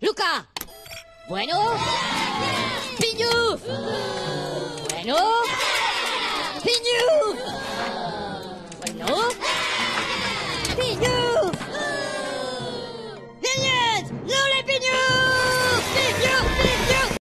¡Luca! ¿Bueno? ¡Piñu! ¿Bueno?